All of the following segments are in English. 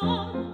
Sometimes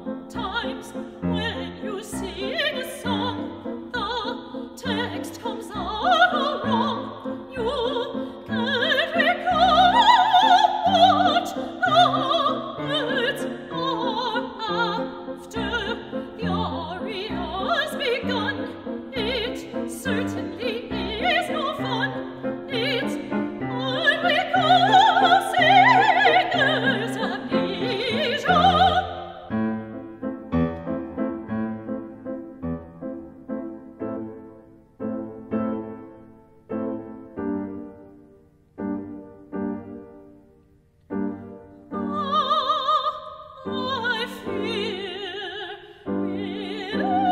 it